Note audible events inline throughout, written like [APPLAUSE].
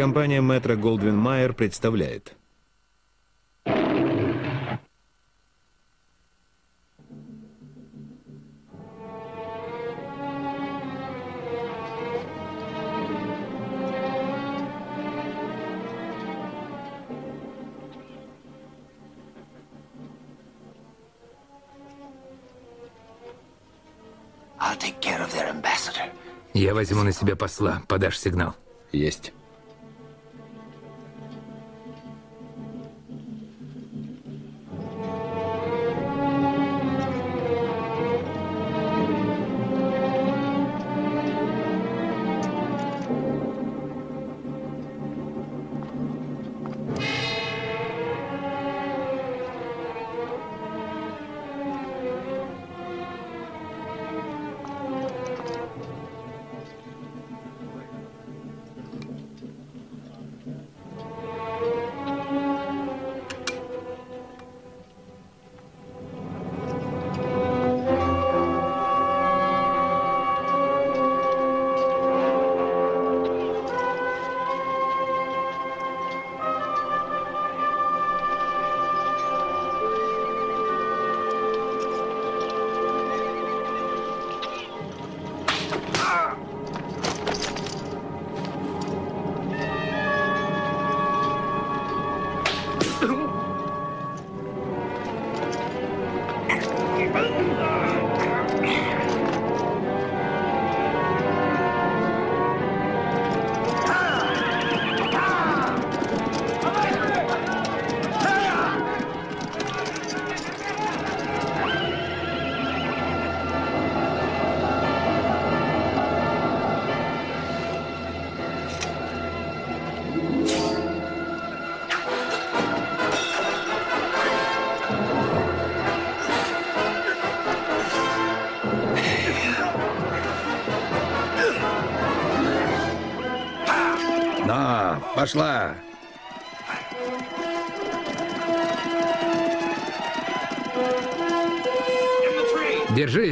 Кинокомпания Метро Голдвин Майер представляет. Я возьму на себя посла. Подашь сигнал. Есть.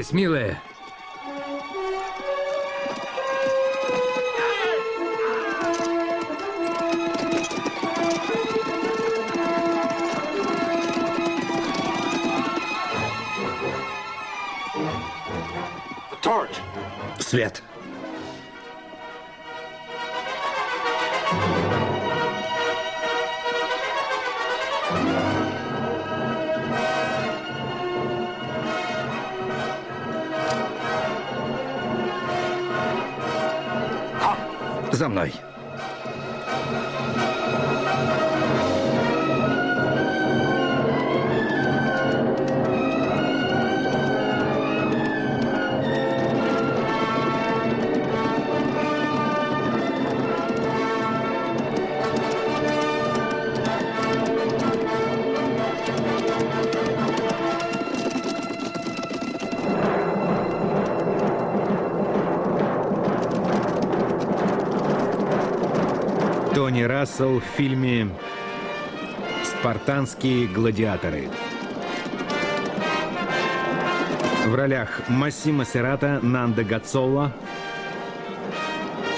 Держись, милая. Свет. За мной. Рассел в фильме «Спартанские гладиаторы». В ролях Массимо Серата, Нанда Гацолла,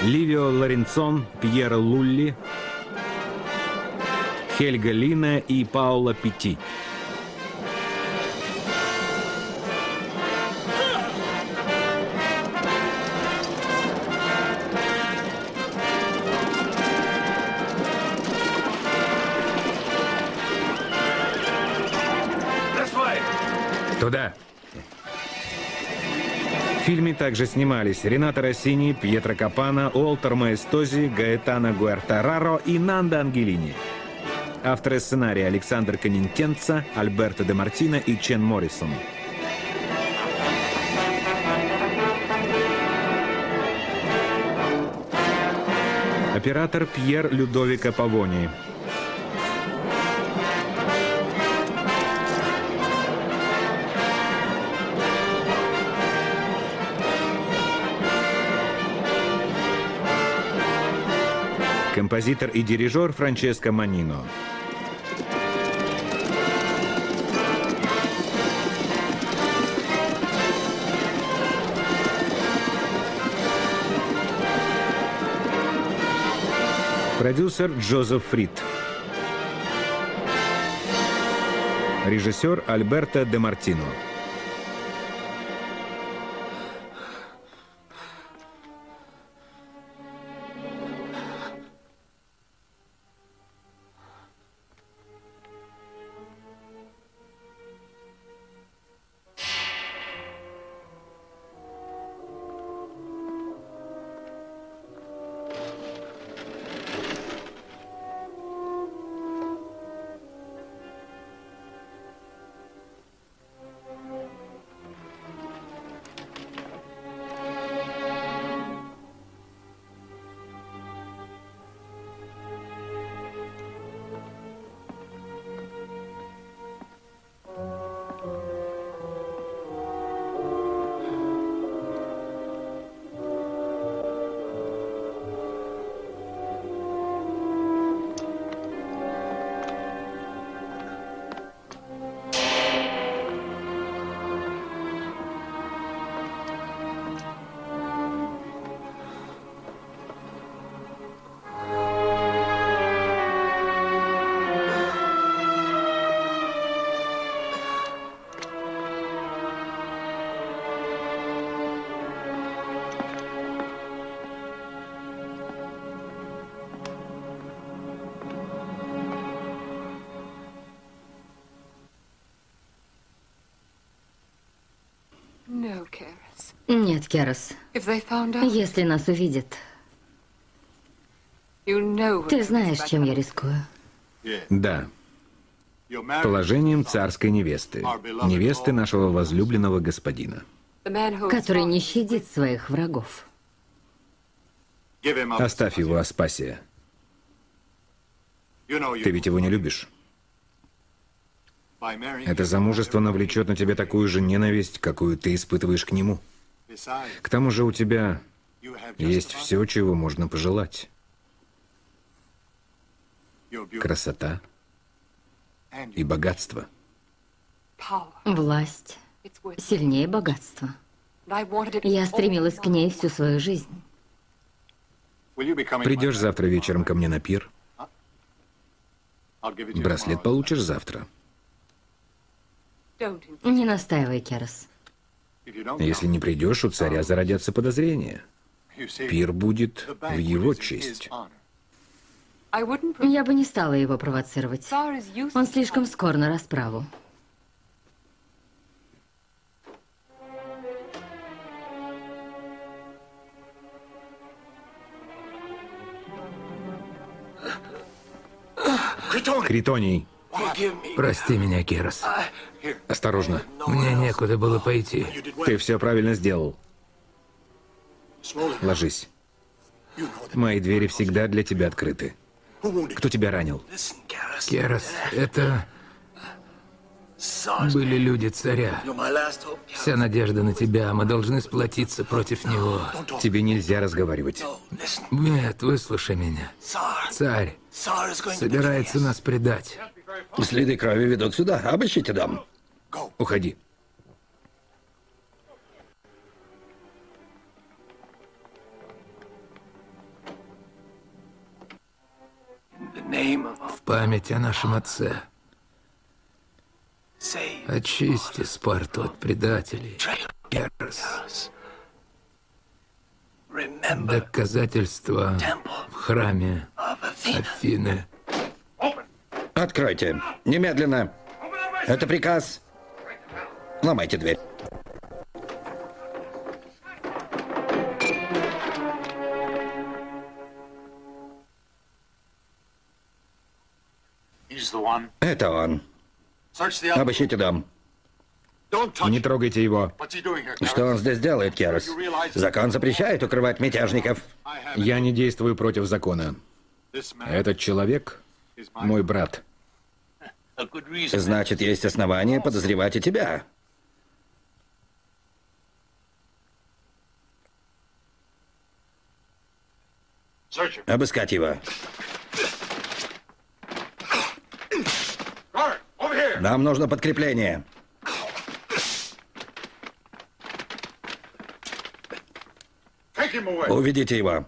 Ливио Лоренцон, Пьеро Лулли, Хельга Лина и Паула Петти. Фильме также снимались Рената Россини, Пьетро Капана, Уолтер Маэстози, Гаэтано Гуэртараро и Нанда Ангелини. Авторы сценария Александр Канинтенца, Альберто де Мартино и Чен Моррисон. Оператор Пьер Людовико Павони. Композитор и дирижер Франческо Манино. Продюсер Джозеф Фрид. Режиссер Альберто де Мартино. Нет, out, Если нас увидят, ты знаешь, чем я рискую. Да, положением царской невесты. Невесты нашего возлюбленного господина. Который не щадит своих врагов. Оставь его, Аспасия. Ты ведь его не любишь. Это замужество навлечет на тебя такую же ненависть, какую ты испытываешь к нему. К тому же у тебя есть все, чего можно пожелать. Красота и богатство. Власть сильнее богатства. Я стремилась к ней всю свою жизнь. Придешь завтра вечером ко мне на пир. Браслет получишь завтра. Не настаивай, Керас. Если не придешь, у царя зародятся подозрения. Пир будет в его честь. Я бы не стала его провоцировать. Он слишком скор на расправу. Критоний, Прости меня, Керос. осторожно. Мне некуда было пойти. Ты все правильно сделал. Ложись. Мои двери всегда для тебя открыты. Кто тебя ранил? Керос, это были люди царя. Вся надежда на тебя. Мы должны сплотиться против него. Тебе нельзя разговаривать. Нет, выслушай меня. Царь собирается нас предать. Следы крови ведут сюда. Обыщите дом. Уходи. В память о нашем отце. Очисти Спарту от предателей. Керос. Доказательства в храме Афины. Откройте. Немедленно. Это приказ. Ломайте дверь. Это он. Обыщите дом. Не трогайте его. Что он здесь делает, Керос? Закон запрещает укрывать мятежников. Я не действую против закона. Этот человек мой брат. Значит, есть основания подозревать и тебя. Обыскать его. Нам нужно подкрепление. Уведите его.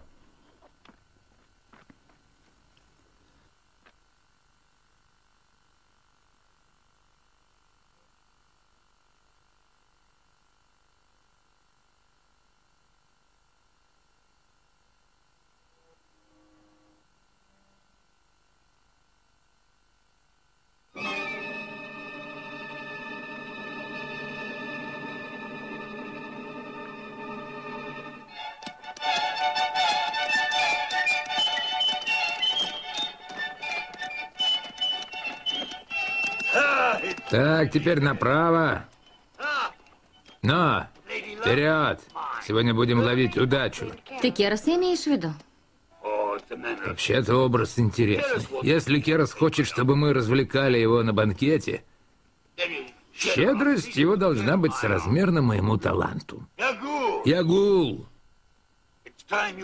Теперь направо. Но, вперед! Сегодня будем ловить удачу. Ты Кероса имеешь в виду? Вообще-то образ интересный. Если Керос хочет, чтобы мы развлекали его на банкете, щедрость его должна быть соразмерна моему таланту. Ягул!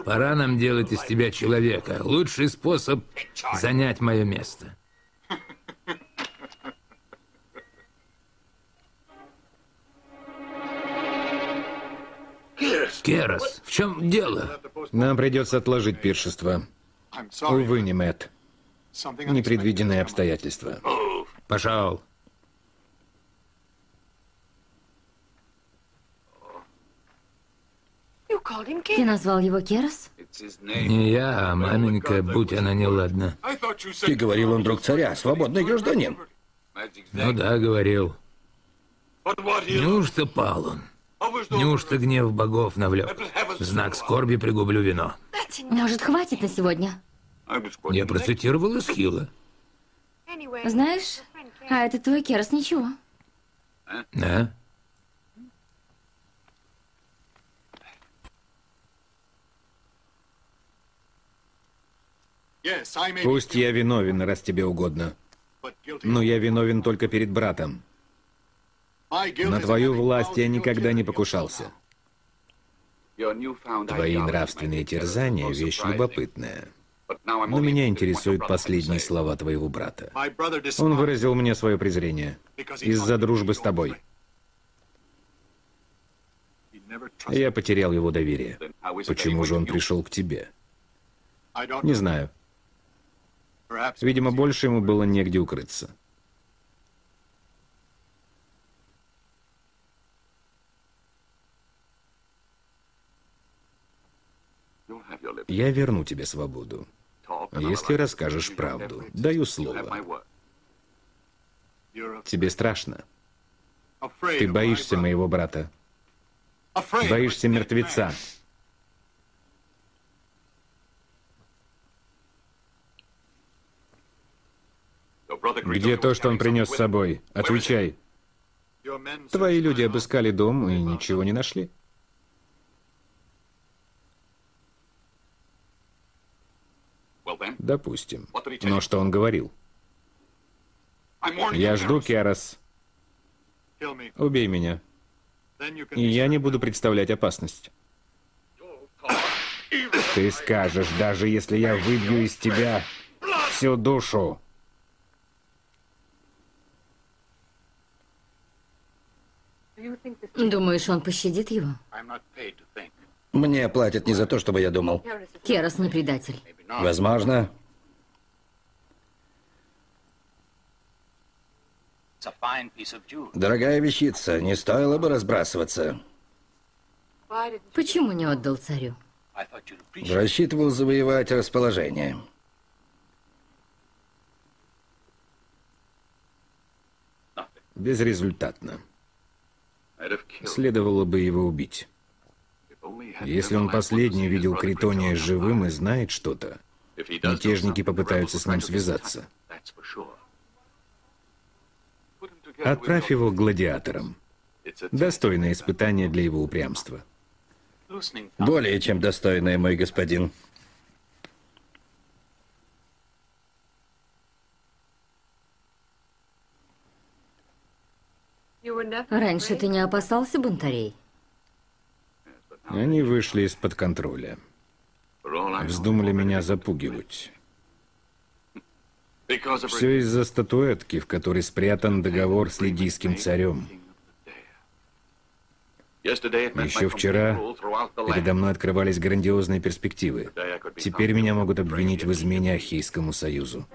Пора нам делать из тебя человека. Лучший способ занять мое место. Керос, в чем дело? Нам придется отложить пиршество. Увы, не Мэтт. Непредвиденные обстоятельства. Пошел. Ты назвал его Керос? Не я, а маменька, будь она неладна. Ты говорил, он друг царя, свободный гражданин. Ну да, говорил. Неужто пал он? Неужто гнев богов навлек? В знак скорби пригублю вино. Может, хватит на сегодня? Я процитировал Эсхила. Знаешь, а это твой Керос ничего. Да? Пусть я виновен, раз тебе угодно. Но я виновен только перед братом. На твою власть я никогда не покушался. Твои нравственные терзания — вещь любопытная. Но меня интересуют последние слова твоего брата. Он выразил мне свое презрение из-за дружбы с тобой. Я потерял его доверие. Почему же он пришел к тебе? Не знаю. Видимо, больше ему было негде укрыться. Я верну тебе свободу, если расскажешь правду. Даю слово. Тебе страшно. Ты боишься моего брата. Боишься мертвеца. Где то, что он принес с собой? Отвечай. Твои люди обыскали дом и ничего не нашли. Допустим. Но что он говорил? Я жду, Керас. Убей меня. И я не буду представлять опасность. Ты скажешь, даже если я выбью из тебя всю душу. Думаешь, он пощадит его? Мне платят не за то, чтобы я думал. Керос не предатель. Возможно. Дорогая вещица, не стоило бы разбрасываться. Почему не отдал царю? Рассчитывал завоевать расположение. Безрезультатно. Следовало бы его убить. Если он последний видел Критония живым и знает что-то, мятежники попытаются с ним связаться. Отправь его к гладиаторам. Достойное испытание для его упрямства. Более чем достойное, мой господин. Раньше ты не опасался бунтарей? Они вышли из-под контроля. Вздумали меня запугивать. Все из-за статуэтки, в которой спрятан договор с лидийским царем. Еще вчера передо мной открывались грандиозные перспективы. Теперь меня могут обвинить в измене Ахейскому союзу.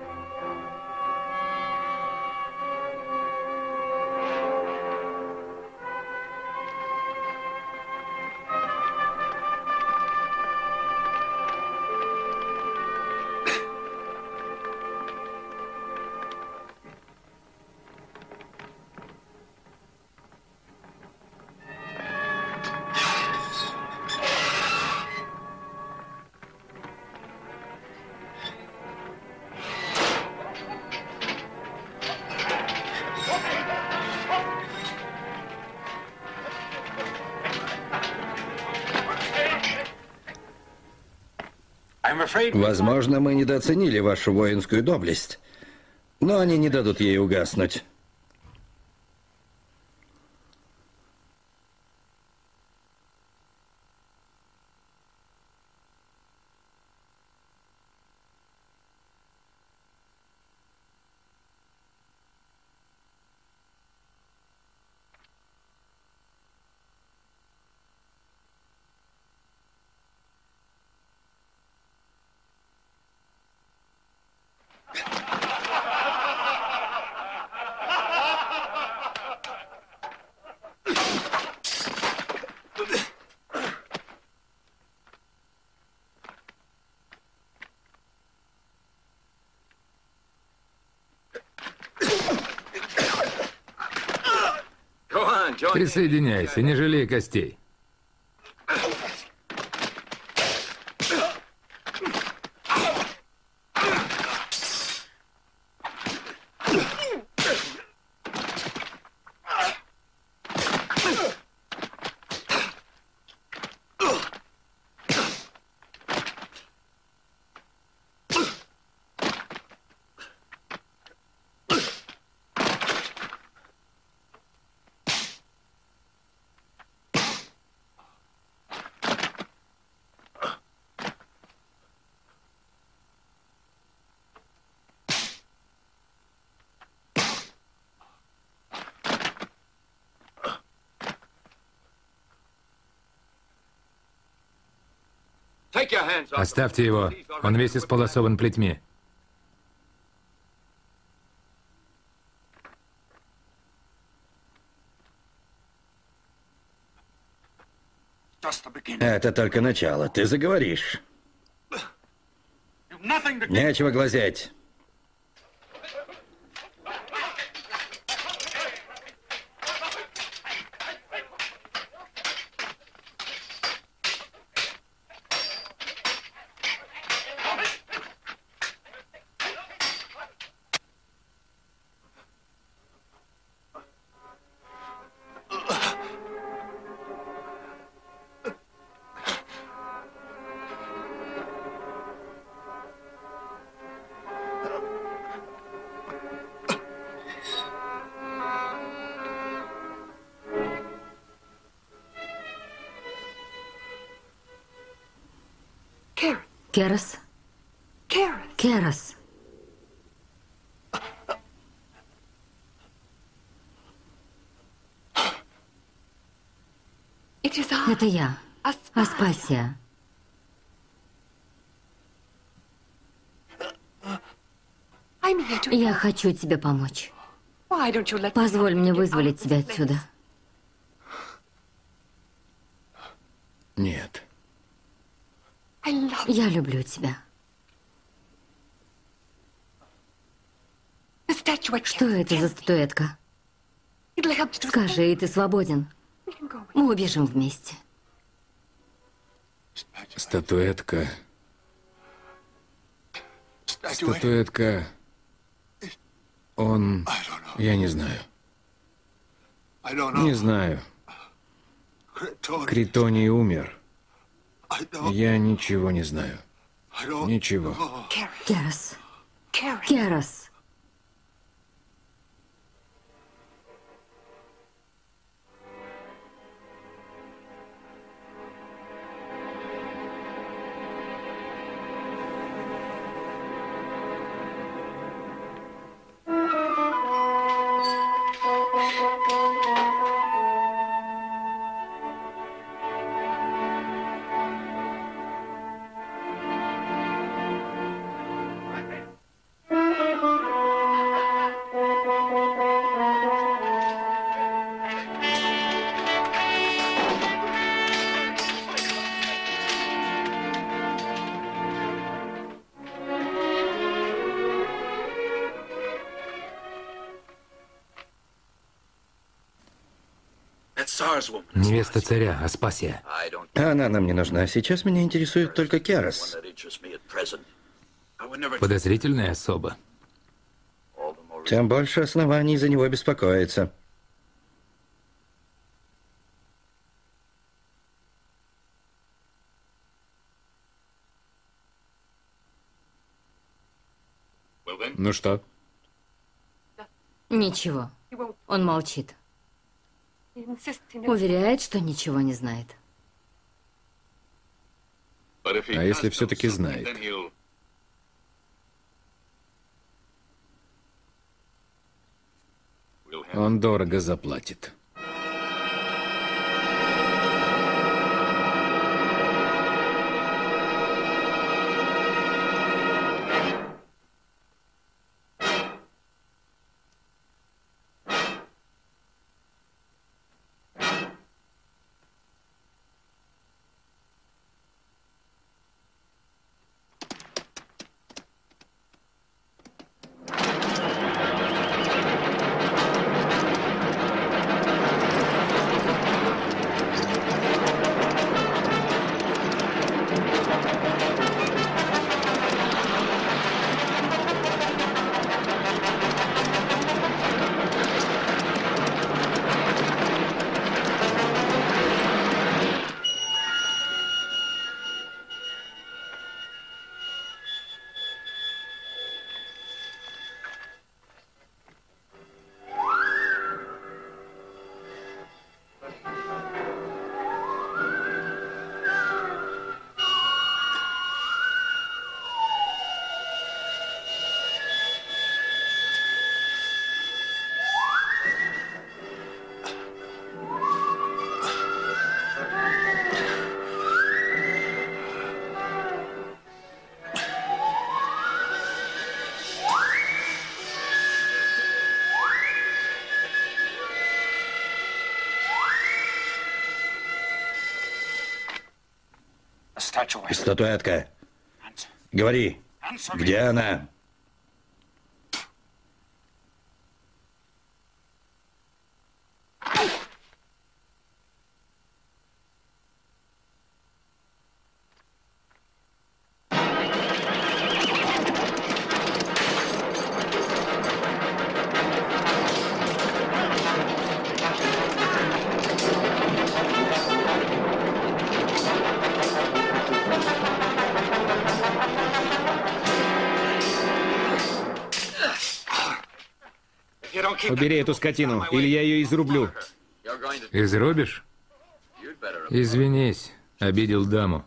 Возможно, мы недооценили вашу воинскую доблесть, но они не дадут ей угаснуть. Присоединяйся, не жалей костей. Оставьте его. Он весь исполосован плетьми. Это только начало. Ты заговоришь. Нечего глазеть. Хочу тебе помочь. Позволь мне вызволить тебя отсюда. Нет. Я люблю тебя. Что это за статуэтка? Скажи, и ты свободен. Мы убежим вместе. Статуэтка. Статуэтка. Он... Я не знаю. Не знаю. Критоний умер. Я ничего не знаю. Ничего. Керас. Керас. невеста царя, а Аспасия. Она нам не нужна. Сейчас меня интересует только Керас. Подозрительная особа. Тем больше оснований за него беспокоиться. Ну что? Ничего. Он молчит. Уверяет, что ничего не знает. А если все-таки знает? Он дорого заплатит. Статуэтка. Говори, где она? Убери эту скотину, или я ее изрублю. Изрубишь? Извинись, обидел даму.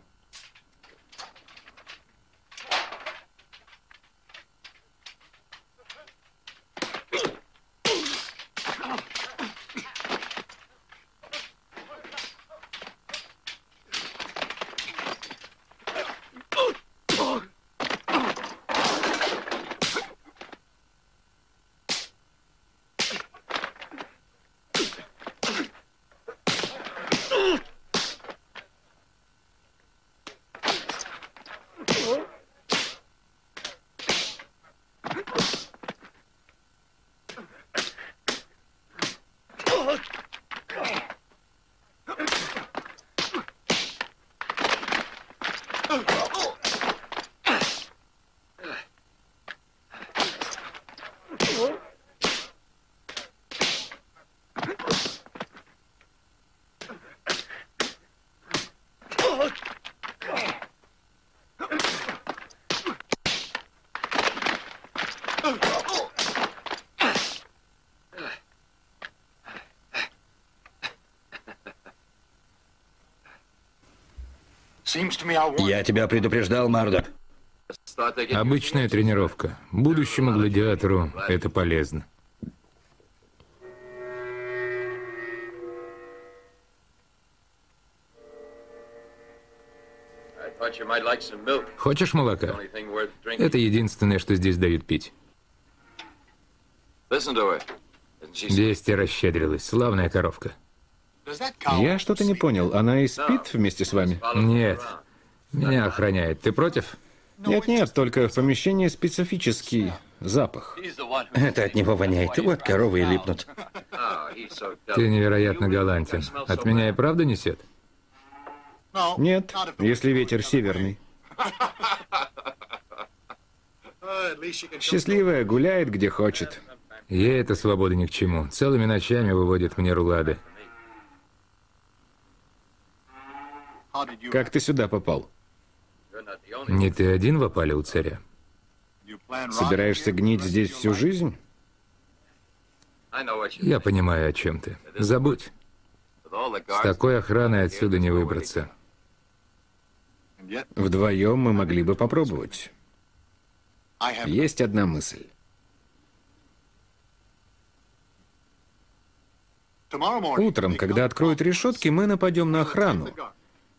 Я тебя предупреждал, Мардок. Обычная тренировка. Будущему гладиатору это полезно. Хочешь молока? Это единственное, что здесь дают пить. Вести расщедрилась. Славная коровка. Я что-то не понял. Она и спит вместе с вами? Нет. Меня охраняет. Ты против? Нет-нет, только в помещении специфический запах. Это от него воняет. Вот коровы и липнут. Ты невероятно галантен. От меня и правда несет? Нет, если ветер северный. Счастливая гуляет, где хочет. Ей эта свобода ни к чему. Целыми ночами выводит мне рулады. Как ты сюда попал? Не ты один в опале у царя? Собираешься гнить здесь всю жизнь? Я понимаю, о чем ты. Забудь. С такой охраной отсюда не выбраться. Вдвоем мы могли бы попробовать. Есть одна мысль. Утром, когда откроют решетки, мы нападем на охрану.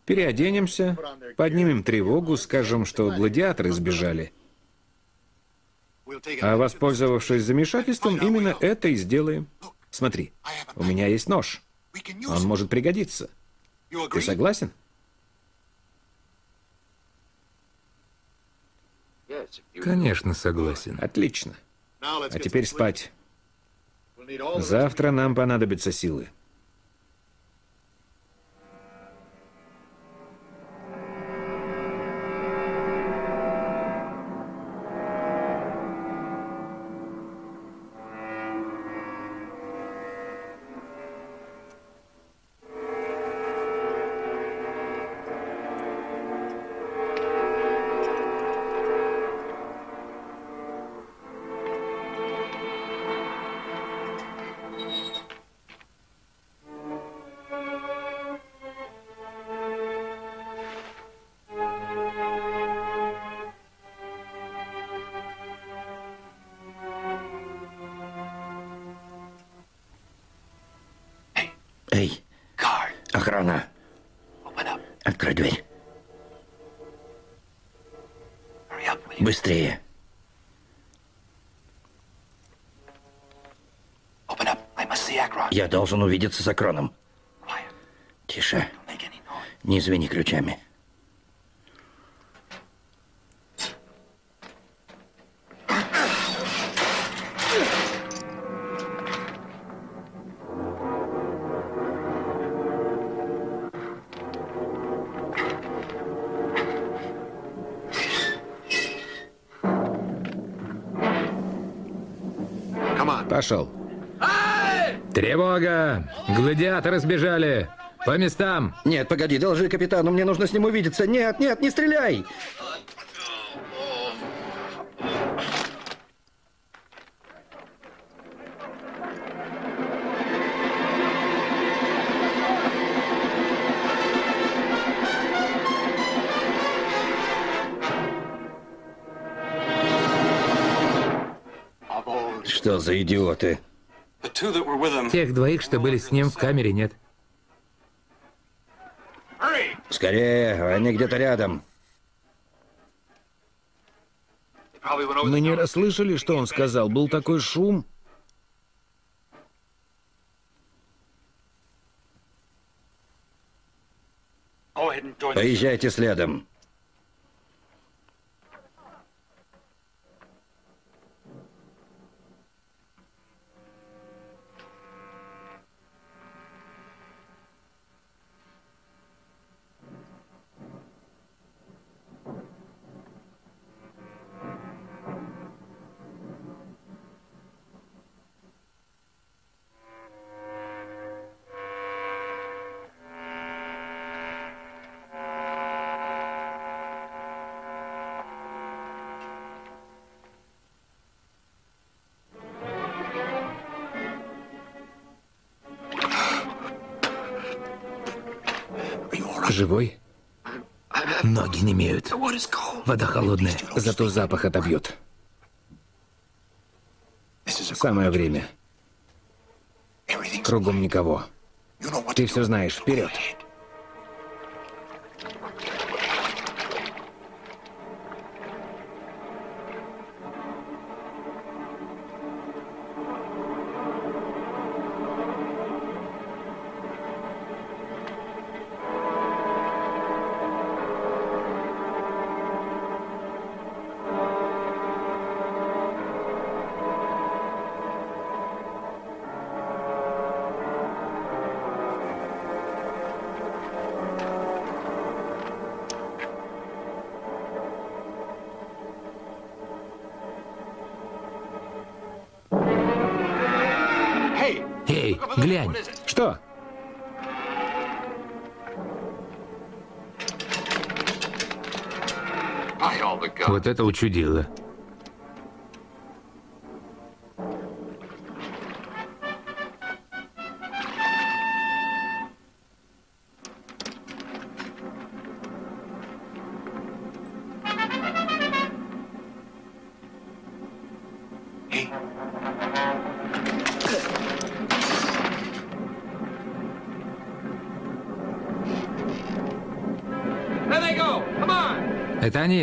Переоденемся, поднимем тревогу, скажем, что гладиаторы сбежали. А воспользовавшись замешательством, именно это и сделаем. Смотри, у меня есть нож. Он может пригодиться. Ты согласен? Конечно, согласен. Отлично. А теперь спать. Завтра нам понадобятся силы. Я должен увидеться с Акроном. Тише. Не звени ключами. Пошел. Тревога! Гладиаторы сбежали! По местам! Нет, погоди, должи капитану, мне нужно с ним увидеться. Нет, нет, не стреляй! Что за идиоты? Тех двоих, что были с ним в камере, нет. Скорее, они где-то рядом. Мы не расслышали, что он сказал. Был такой шум. Поезжайте следом. Вода холодная. Зато запах отобьет. Самое время. Кругом никого. Ты все знаешь. Вперед. Глянь. Что? Вот это учудило.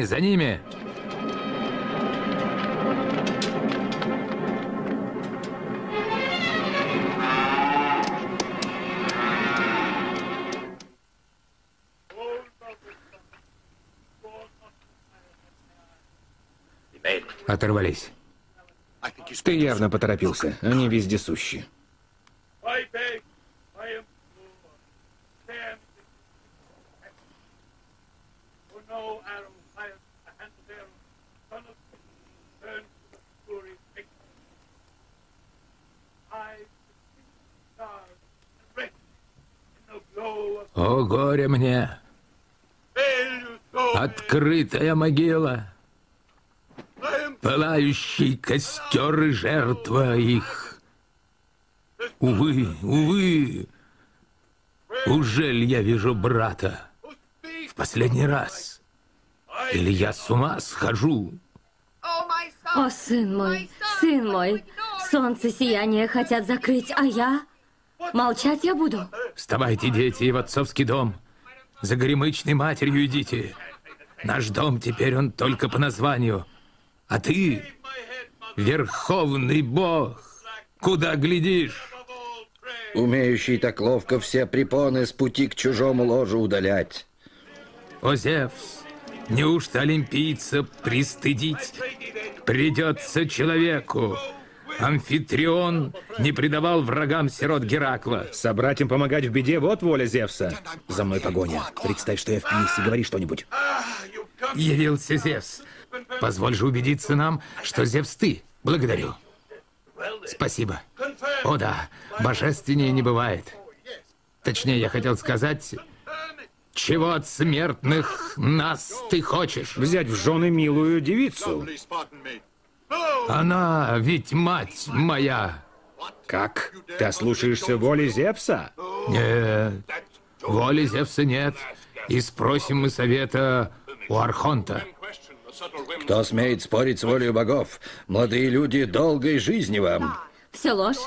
За ними. Оторвались. Ты явно поторопился. Они вездесущи. Горе мне! Открытая могила! Пылающий костер и жертва их! Увы, увы! Ужель я вижу брата в последний раз? Или я с ума схожу? О, сын мой, сын мой, солнце сияние хотят закрыть, а я? Молчать я буду. Вставайте, дети, в отцовский дом. За горемычной матерью идите. Наш дом теперь он только по названию. А ты, верховный бог, куда глядишь? Умеющий так ловко все препоны с пути к чужому ложу удалять. О, Зевс, неужто олимпийца пристыдить придется человеку? Амфитрион не предавал врагам сирот Геракла. Собратьям помогать в беде – вот воля Зевса. За мной погоня. Представь, что я в пьесе. Говори что-нибудь. Явился Зевс. Позволь же убедиться нам, что Зевс ты. Благодарю. Спасибо. О да, божественнее не бывает. Точнее, я хотел сказать, чего от смертных нас ты хочешь? Взять в жены милую девицу. Она ведь мать моя. Как? Ты ослушаешься воли Зевса? Нет, воли Зевса нет. И спросим мы совета у Архонта. Кто смеет спорить с волей богов? Молодые люди, долгой жизни вам. Все ложь.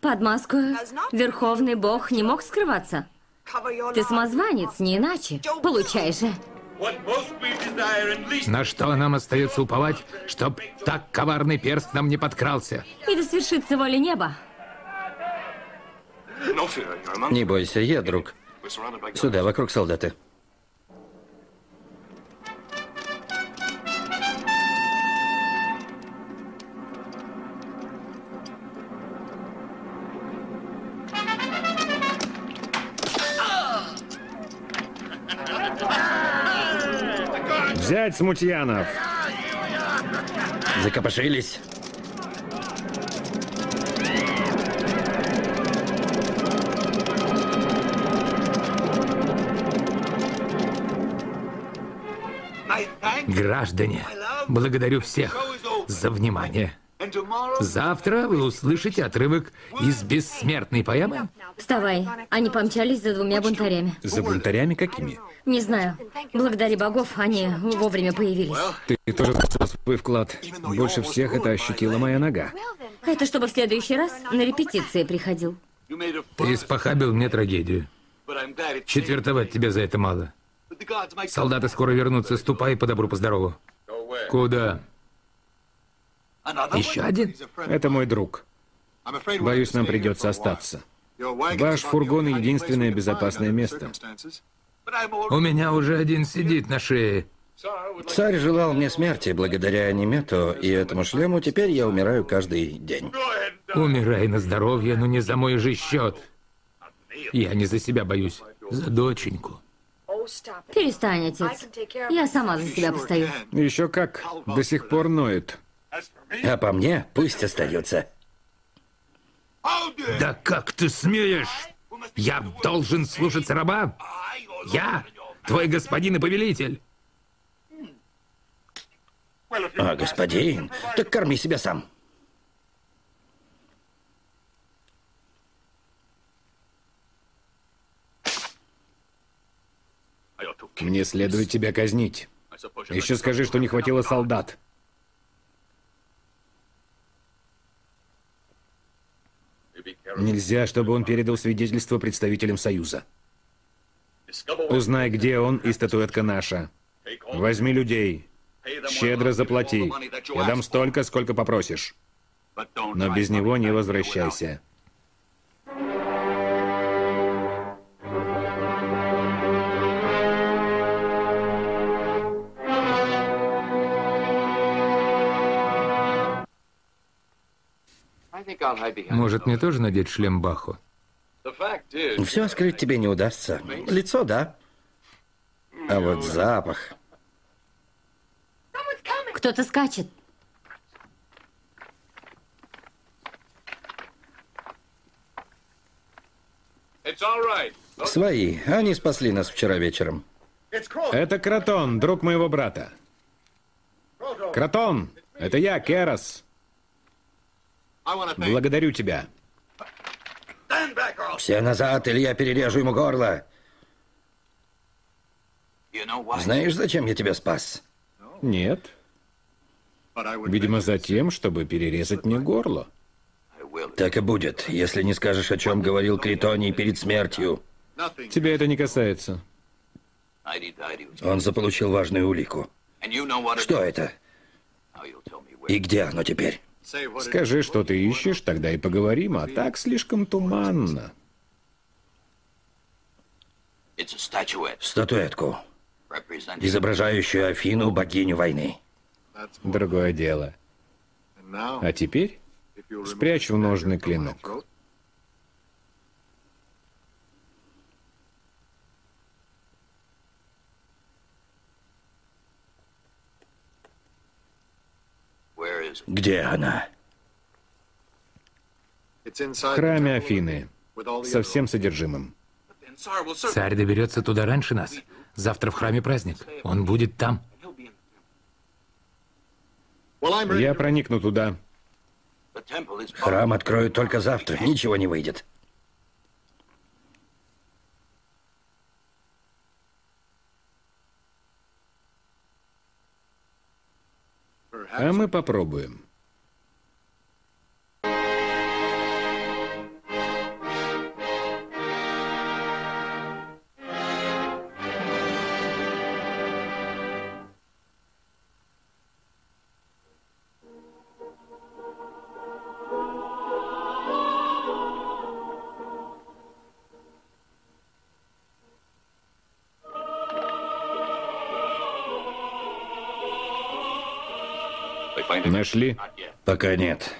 Под маску Верховный Бог не мог скрываться. Ты самозванец, не иначе. Получай же. На что нам остается уповать, чтоб так коварный перст нам не подкрался? И да свершится воля неба. Не бойся, я друг. Сюда, вокруг солдаты. Взять смутьянов! Закопошились. Граждане, благодарю всех за внимание. Завтра вы услышите отрывок из бессмертной поэмы. Вставай. Они помчались за двумя бунтарями. За бунтарями какими? Не знаю. Благодари богов, они вовремя появились. Ты тоже внесла свой вклад. Больше всех это ощутила моя нога. Это чтобы в следующий раз на репетиции приходил. Ты испохабил мне трагедию. Четвертовать тебя за это мало. Солдаты скоро вернутся. Ступай по добру, по здорову. Куда? Еще один? Это мой друг. Боюсь, нам придется остаться. Ваш фургон — единственное безопасное место. У меня уже один сидит на шее. Царь желал мне смерти благодаря Немету и этому шлему. Теперь я умираю каждый день. Умирай на здоровье, но не за мой же счет. Я не за себя боюсь, за доченьку. Перестань, отец. Я сама за себя постою. Еще как. До сих пор ноет. А по мне пусть остается. Да как ты смеешь? Я должен слушаться раба? Я? Твой господин и повелитель? А, господин, так корми себя сам. Мне следует тебя казнить. Еще скажи, что не хватило солдат. Нельзя, чтобы он передал свидетельство представителям Союза. Узнай, где он, и статуэтка наша. Возьми людей. Щедро заплати. Я дам столько, сколько попросишь. Но без него не возвращайся. Может, мне тоже надеть шлем Баху? Все скрыть тебе не удастся. Лицо, да. А вот запах... Кто-то скачет. Свои. Они спасли нас вчера вечером. Это Кротон, друг моего брата. Кротон, это я, Керос. Благодарю тебя. Все назад, или я перережу ему горло. Знаешь, зачем я тебя спас? Нет. Видимо, за тем, чтобы перерезать мне горло. Так и будет, если не скажешь, о чем говорил Критоний перед смертью. Тебя это не касается. Он заполучил важную улику. Что это? И где оно теперь? Скажи, что ты ищешь, тогда и поговорим, а так слишком туманно. Статуэтку, изображающую Афину, богиню войны. Другое дело. А теперь спрячь в ножный клинок. Где она? В храме Афины. Со всем содержимым. Царь доберется туда раньше нас. Завтра в храме праздник. Он будет там. Я проникну туда. Храм откроют только завтра. Ничего не выйдет. А мы попробуем. Нашли? Пока нет.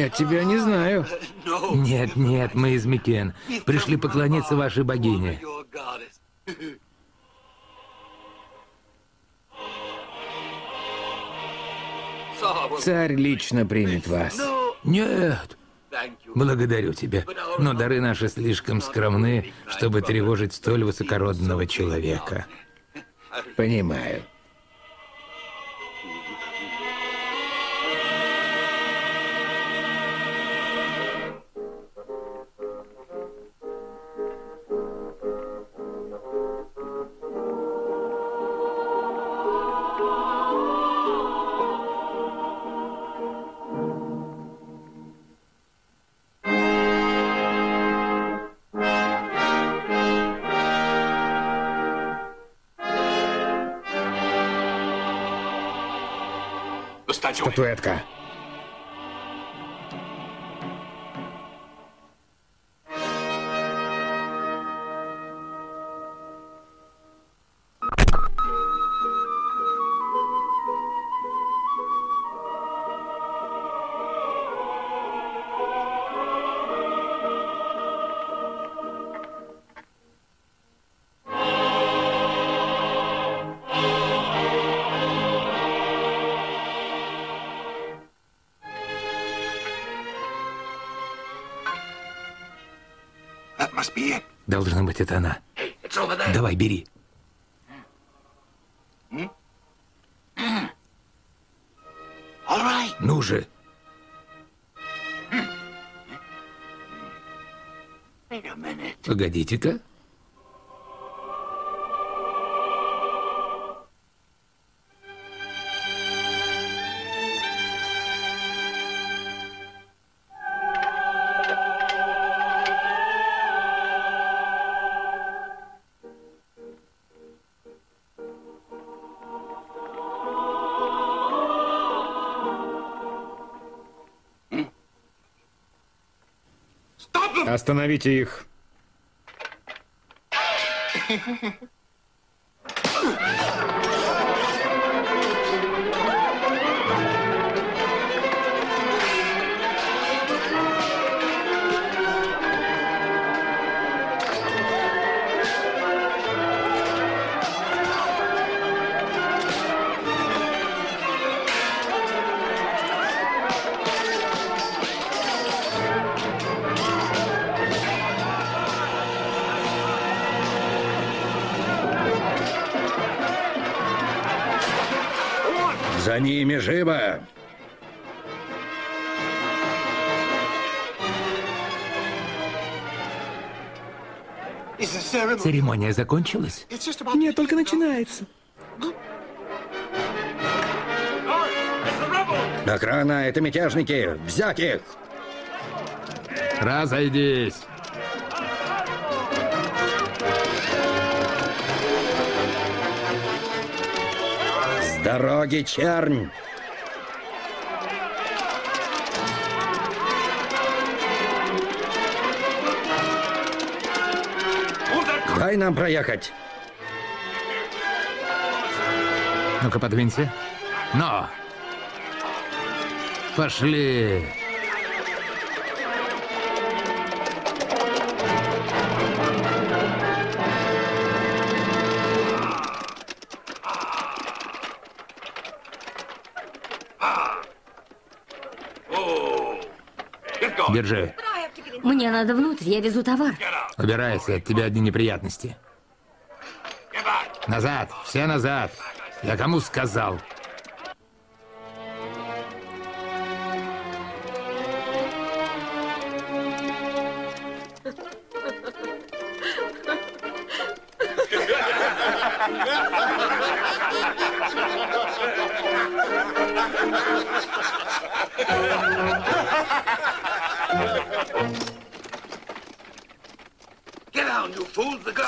Я тебя не знаю. Нет, нет, мы из Микен. Пришли поклониться вашей богине. Царь лично примет вас. Нет. Благодарю тебя. Но дары наши слишком скромны, чтобы тревожить столь высокородного человека. Понимаю. Статуэтка. Должно быть, это она. Давай, бери. Ну же. Погодите-ка. Остановите их. [LAUGHS] Церемония закончилась? Нет, только начинается. Охрана, это мятежники! Взять их! Разойдись. С дороги, чернь! Дай нам проехать! Ну-ка, подвинься. Но! Пошли! Держи. Мне надо внутрь, я везу товар. Убирайся, от тебя одни неприятности. Назад, все назад. Я кому сказал?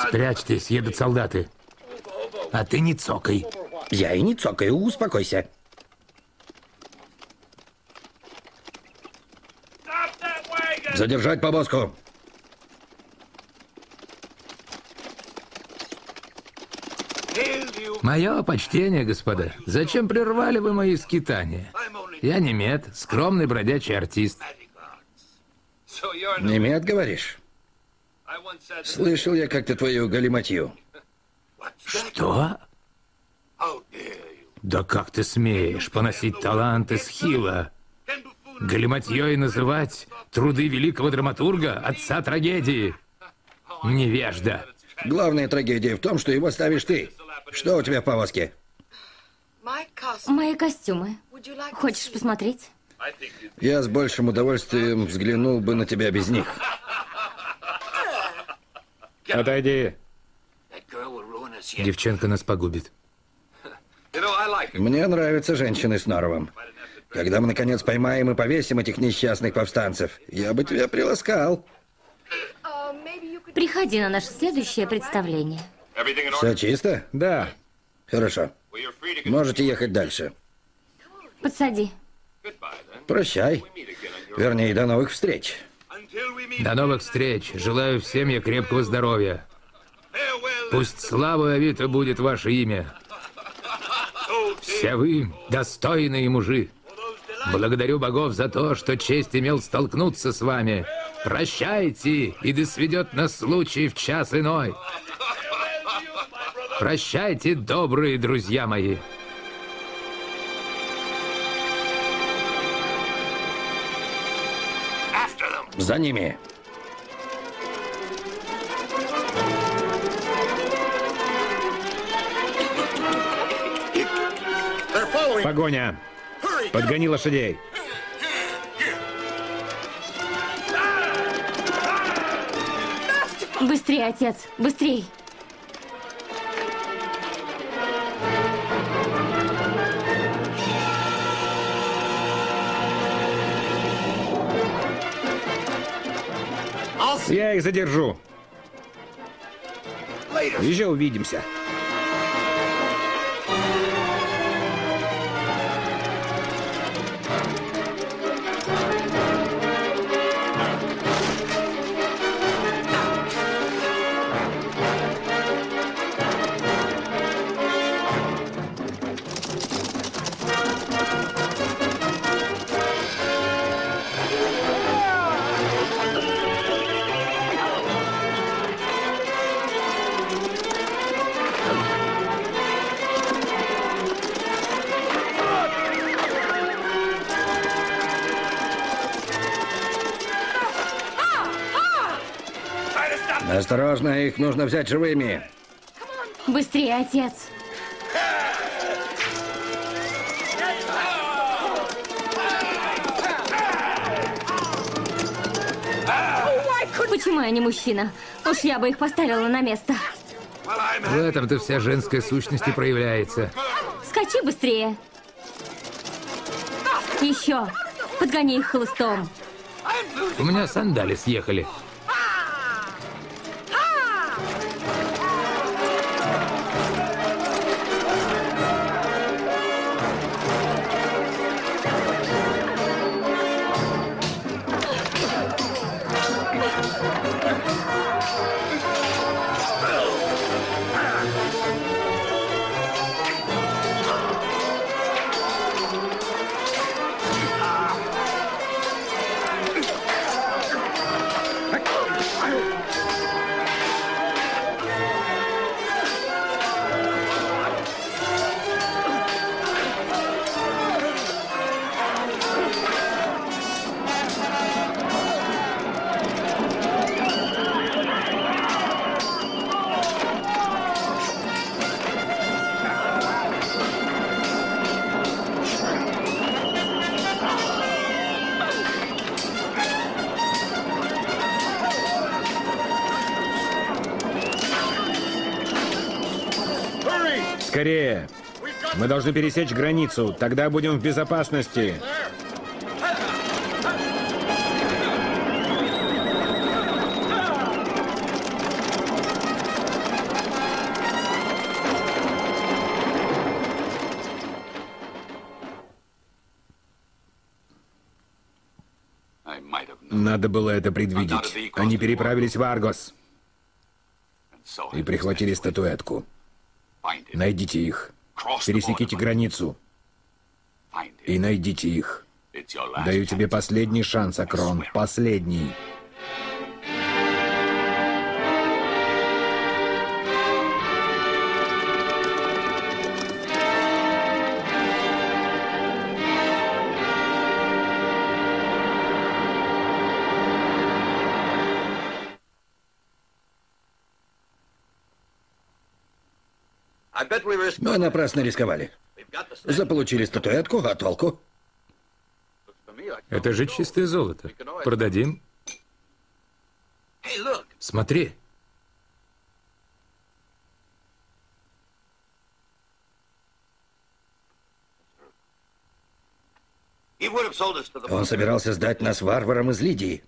Спрячьтесь, едут солдаты. А ты не цокай. Я и не цокаю, успокойся. Задержать повозку. Мое почтение, господа. Зачем прервали вы мои скитания? Я немед, скромный бродячий артист. Немед, говоришь? Слышал я как-то твою галиматью. Что? Да как ты смеешь поносить таланты Схила? Галиматьей называть труды великого драматурга, отца трагедии? Невежда. Главная трагедия в том, что его ставишь ты. Что у тебя в повозке? Мои костюмы. Хочешь посмотреть? Я с большим удовольствием взглянул бы на тебя без них. Отойди. Девчонка нас погубит. Мне нравятся женщины с норовом. Когда мы, наконец, поймаем и повесим этих несчастных повстанцев, я бы тебя приласкал. Приходи на наше следующее представление. Все чисто? Да. Хорошо. Можете ехать дальше. Подсади. Прощай. Вернее, до новых встреч. До новых встреч. Желаю всем я крепкого здоровья. Пусть слава Авито будет ваше имя. Все вы достойные мужи. Благодарю богов за то, что честь имел столкнуться с вами. Прощайте, и да сведет нас случай в час иной. Прощайте, добрые друзья мои. За ними! Погоня! Подгони лошадей! Быстрее, отец! быстрее! Я их задержу. Еще увидимся. Осторожно, их нужно взять живыми. Быстрее, отец! Почему я не мужчина? Уж я бы их поставила на место. В этом-то вся женская сущность и проявляется. Скачи быстрее. Еще. Подгони их хлыстом. У меня сандали съехали. Мы должны пересечь границу, тогда будем в безопасности. Надо было это предвидеть. Они переправились в Аргос и прихватили статуэтку. Найдите их. Пересеките границу. И найдите их. Даю тебе последний шанс, Акрон. Последний. Мы напрасно рисковали. Заполучили статуэтку, а толку? Это же чистое золото. Продадим. Смотри. Он собирался сдать нас варварам из Лидии.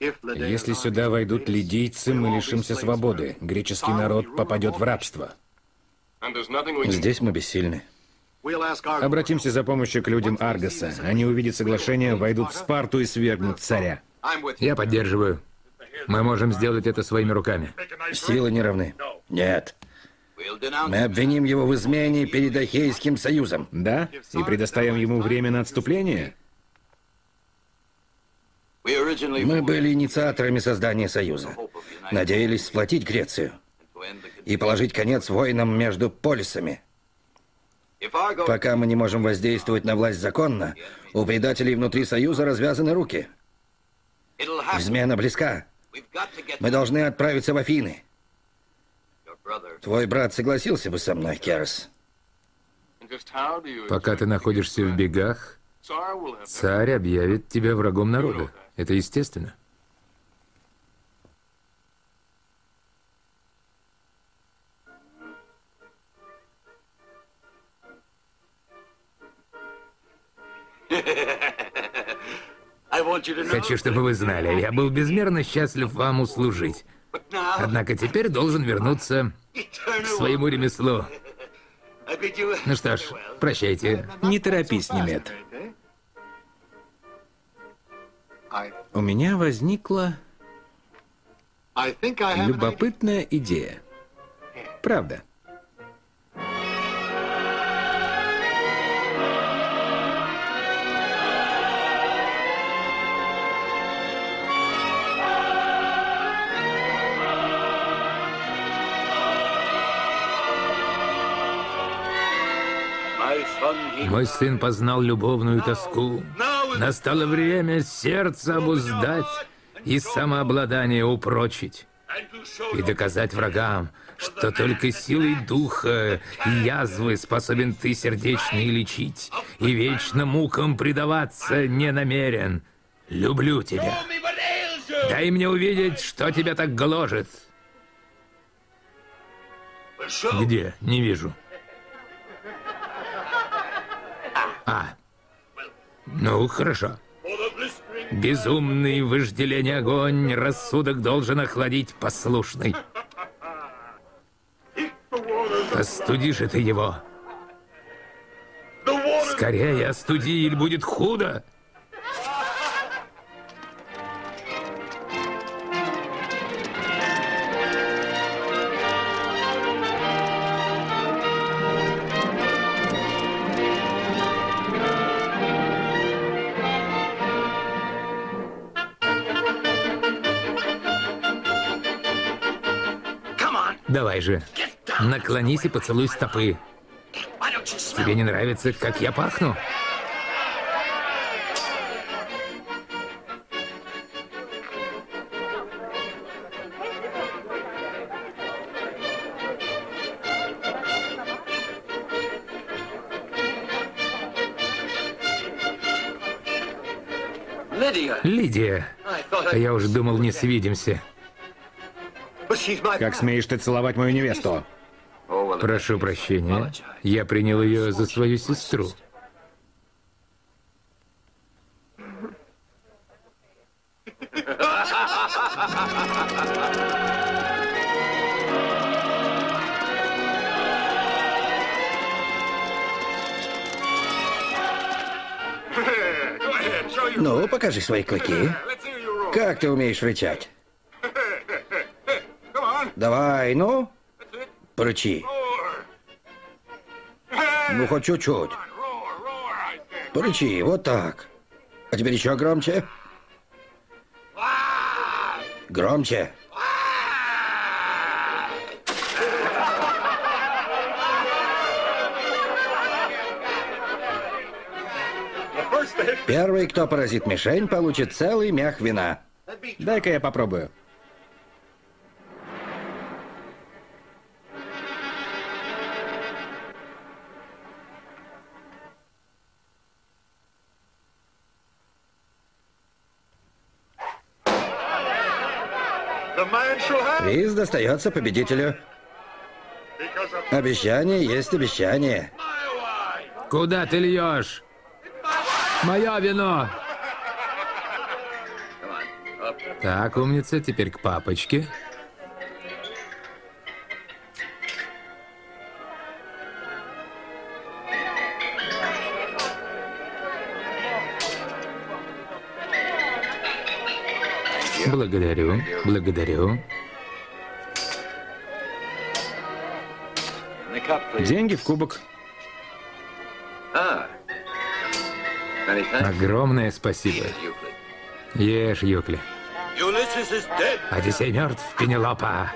Если сюда войдут лидийцы, мы лишимся свободы. Греческий народ попадет в рабство. Здесь мы бессильны. Обратимся за помощью к людям Аргоса. Они увидят соглашение, войдут в Спарту и свергнут царя. Я поддерживаю. Мы можем сделать это своими руками. Силы не равны. Нет. Мы обвиним его в измене перед Ахейским союзом. Да? И предоставим ему время на отступление? Мы были инициаторами создания Союза. Надеялись сплотить Грецию и положить конец войнам между полисами. Пока мы не можем воздействовать на власть законно, у предателей внутри Союза развязаны руки. Измена близка. Мы должны отправиться в Афины. Твой брат согласился бы со мной, Керс. Пока ты находишься в бегах, царь объявит тебя врагом народа. Это естественно. [LAUGHS] Хочу, чтобы вы знали, я был безмерно счастлив вам услужить. Однако теперь должен вернуться к своему ремеслу. Ну что ж, прощайте. Не торопись, Немет. У меня возникла любопытная идея. Правда. Мой сын познал любовную тоску. Настало время сердце обуздать и самообладание упрочить. И доказать врагам, что только силой духа и язвы способен ты сердечные лечить, и вечно мукам предаваться не намерен. Люблю тебя. Дай мне увидеть, что тебя так гложет. Где? Не вижу. А, ну, хорошо. Безумный вожделение огонь рассудок должен охладить послушный. Остуди же ты его. Скорее остуди, или будет худо. Давай же, наклонись и поцелуй стопы. Тебе не нравится, как я пахну? Лидия, я уже думал, не свидимся. Как смеешь ты целовать мою невесту? Прошу прощения, я принял ее за свою сестру. Ну, покажи свои клыки. Как ты умеешь рычать? Давай, ну, прычи. Ну, хоть чуть-чуть. Прычи, вот так. А теперь еще громче. Громче. Первый, кто поразит мишень, получит целый мях вина. Дай-ка я попробую. Приз достается победителю. Обещание есть обещание. Куда ты льешь? Мое вино! Так, умница, теперь к папочке. Благодарю, благодарю. Деньги в кубок. Огромное спасибо. Ешь, Юкли. Одиссей мертв, Пенелопа.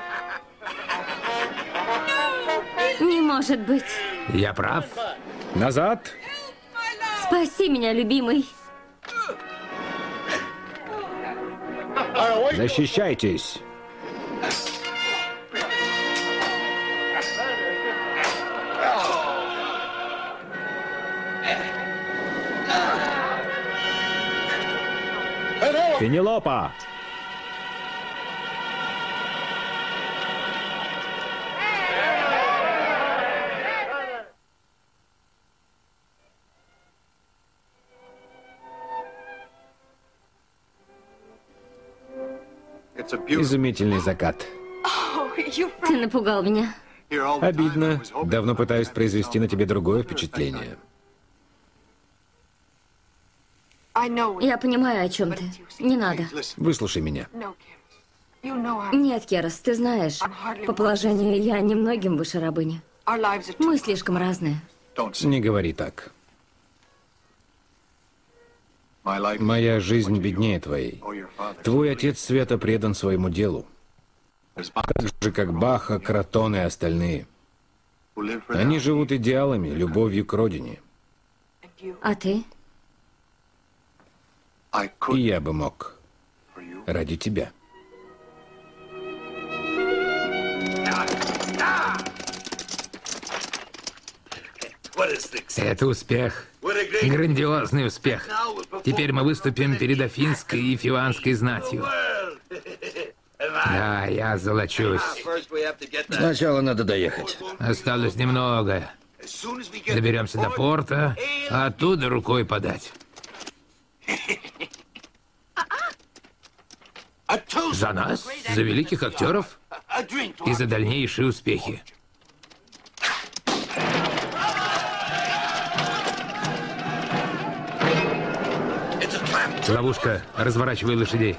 Не может быть. Я прав? Назад. Спаси меня, любимый. Защищайтесь. Пенелопа! Изумительный закат. Ты напугал меня. Обидно. Давно пытаюсь произвести на тебе другое впечатление. Я понимаю, о чем ты. Не надо. Выслушай меня. Нет, Керас, ты знаешь, по положению я немногим выше рабыни. Мы слишком разные. Не говори так. Моя жизнь беднее твоей. Твой отец свято предан своему делу. Так же, как Баха, Кратон и остальные. Они живут идеалами, любовью к родине. А ты? И я бы мог. Ради тебя. Это успех. Грандиозный успех. Теперь мы выступим перед афинской и фиванской знатью. Да, я золочусь. Сначала надо доехать. Осталось немного. Доберемся до порта, а оттуда рукой подать. За нас, за великих актеров и за дальнейшие успехи. Ловушка, разворачивай лошадей.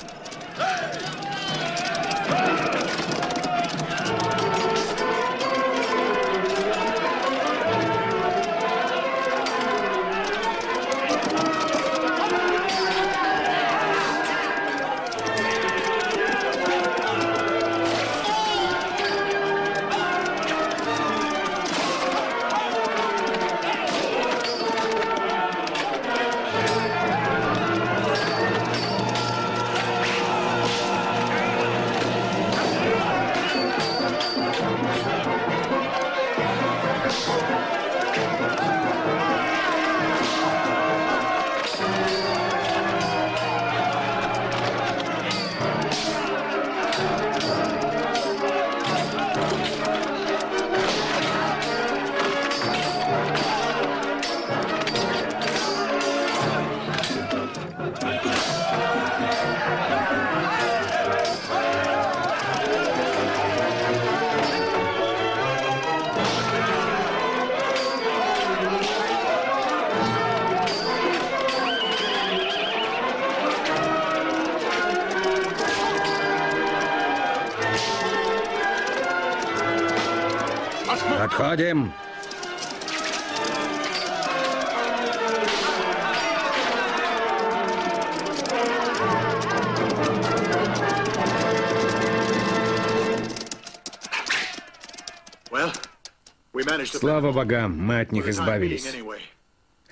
Слава богам, мы от них избавились.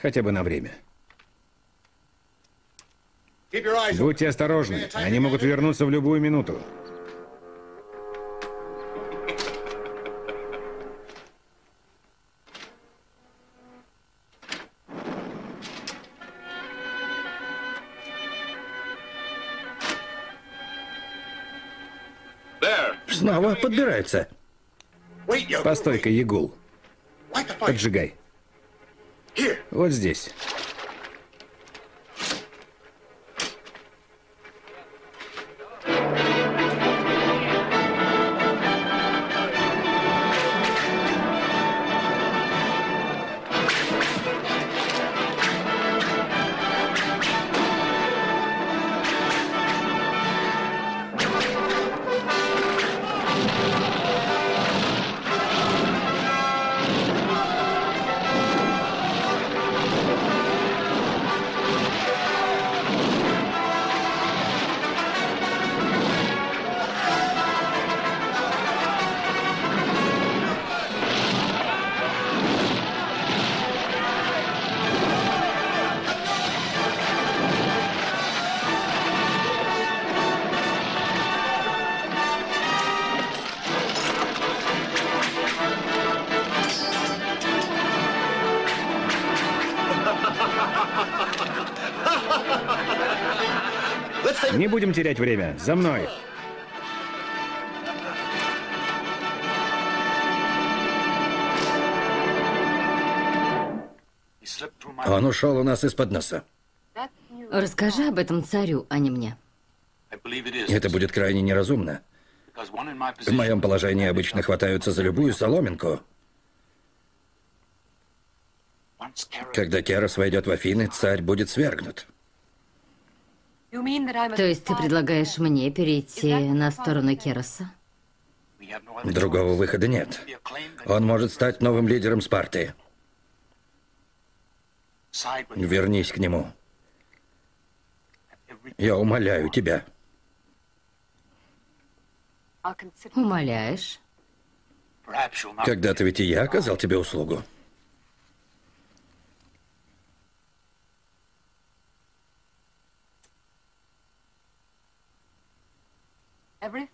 Хотя бы на время. Будьте осторожны, они могут вернуться в любую минуту. Снова подбираются. Постой-ка, Ягул. Поджигай. Вот здесь. Будем терять время. За мной. Он ушел у нас из-под носа. Расскажи об этом царю, а не мне. Это будет крайне неразумно. В моем положении обычно хватаются за любую соломинку. Когда Керос войдет в Афины, царь будет свергнут. То есть ты предлагаешь мне перейти на сторону Кероса? Другого выхода нет. Он может стать новым лидером Спарты. Вернись к нему. Я умоляю тебя. Умоляешь? Когда-то ведь и я оказал тебе услугу.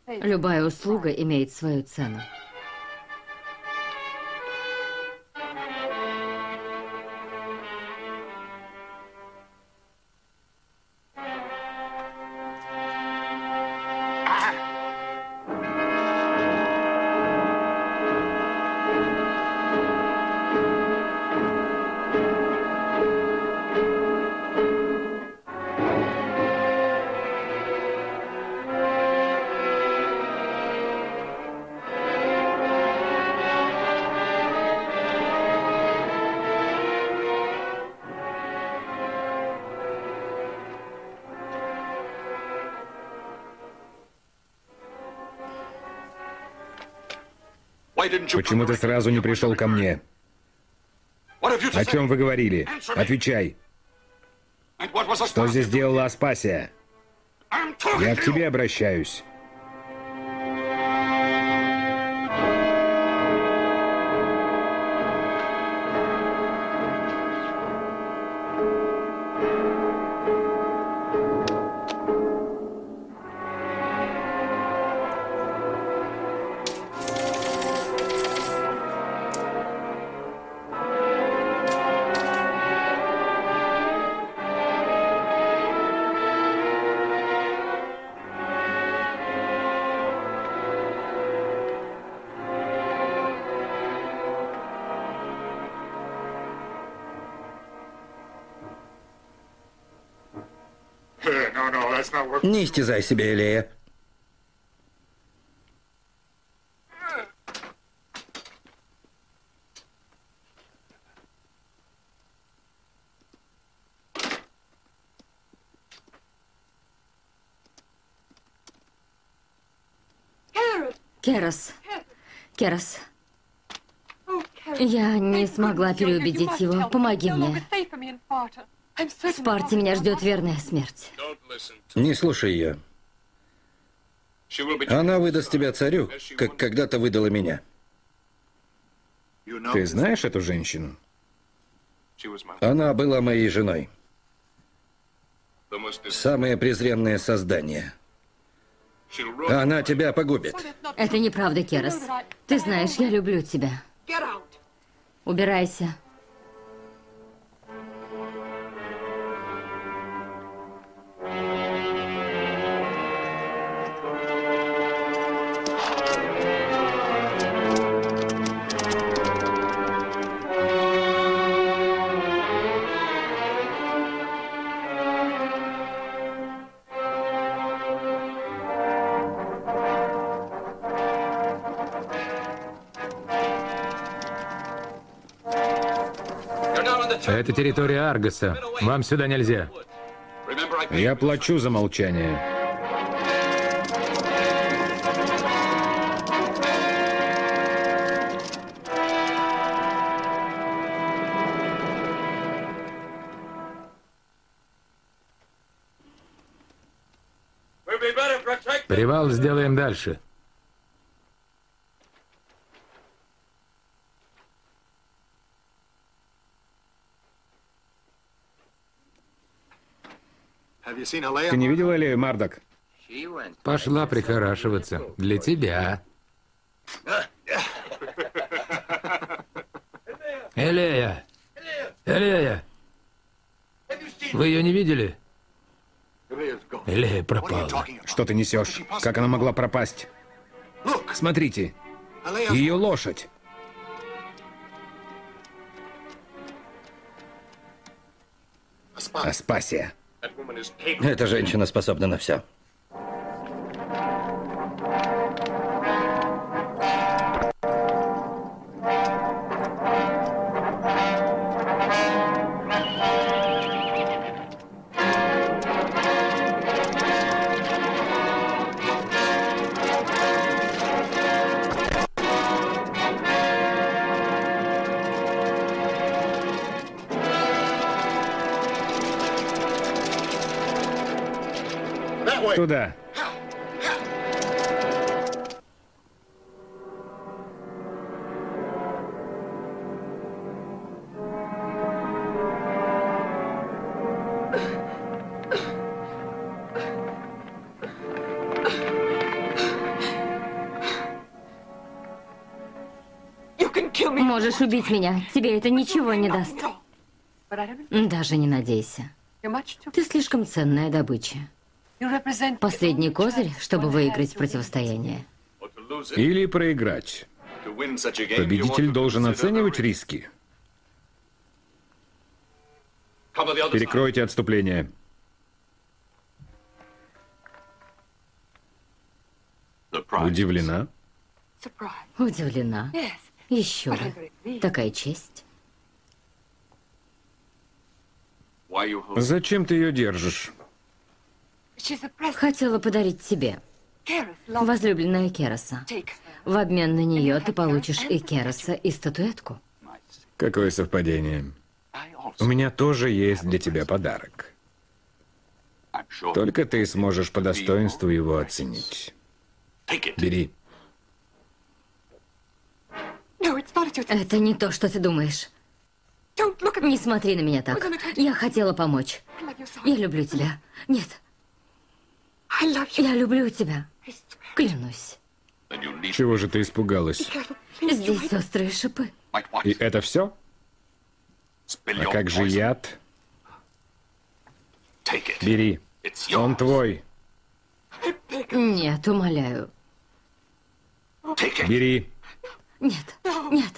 Любая услуга имеет свою цену. Почему ты сразу не пришел ко мне? О чем вы говорили? Отвечай. Что здесь делала Аспасия? Я к тебе обращаюсь. Не истязай себя, Элея. Керос. Керос. Я не смогла переубедить его. Помоги мне. В Спарте меня ждет верная смерть. Не слушай ее. Она выдаст тебя царю, как когда-то выдала меня. Ты знаешь эту женщину? Она была моей женой. Самое презренное создание. Она тебя погубит. Это неправда, Керос. Ты знаешь, я люблю тебя. Убирайся. Территория Аргоса. Вам сюда нельзя. Я плачу за молчание. Привал сделаем дальше. Ты не видела Элею, Мардок? Пошла прихорашиваться. Для тебя. Элея! Элея! Вы ее не видели? Или пропала? Что ты несешь? Как она могла пропасть? Смотрите, ее лошадь. Аспасия. Эта женщина способна на все. Туда. Можешь убить меня. Тебе это ничего не даст. Даже не надейся. Ты слишком ценная добыча. Последний козырь, чтобы выиграть противостояние. Или проиграть. Победитель должен оценивать риски. Перекройте отступление. Удивлена? Удивлена. Еще бы. Такая честь. Зачем ты ее держишь? Хотела подарить тебе. Возлюбленная Кероса. В обмен на нее ты получишь и Кероса, и статуэтку. Какое совпадение. У меня тоже есть для тебя подарок. Только ты сможешь по достоинству его оценить. Бери. Это не то, что ты думаешь. Не смотри на меня так. Я хотела помочь. Я люблю тебя. Нет. Я люблю тебя. Клянусь. Чего же ты испугалась? Здесь острые шипы. И это все? А как же яд? Бери. Он твой. Нет, умоляю. Бери. Нет, нет.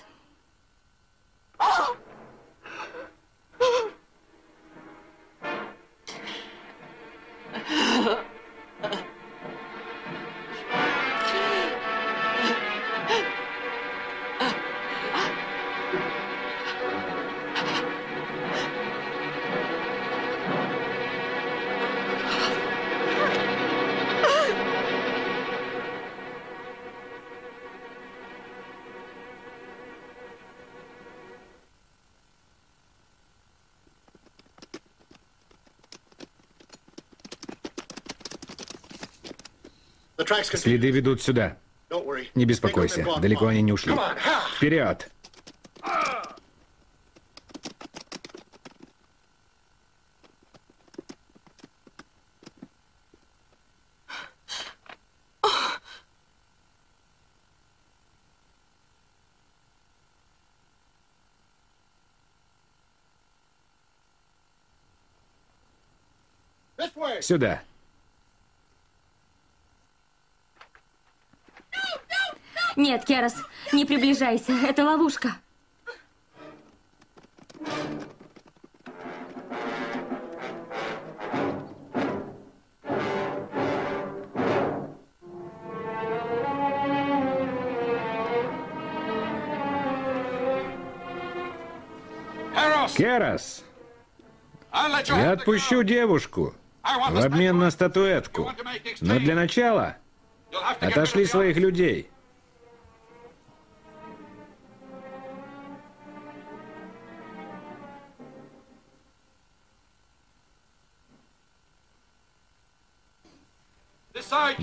Следы ведут сюда. Не беспокойся, далеко они не ушли. Вперед! Сюда. Нет, Керас, не приближайся. Это ловушка. Керас! Я отпущу девушку в обмен на статуэтку. Но для начала отошли своих людей.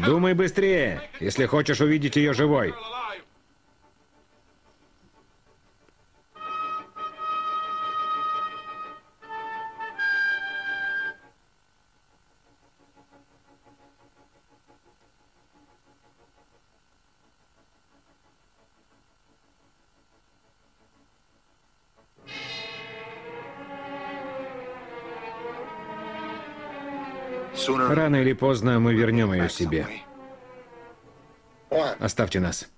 Думай быстрее, если хочешь увидеть ее живой. Поздно мы вернем ее себе. Оставьте нас.